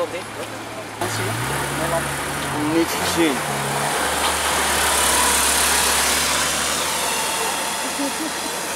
wel dicht. zien. Niet.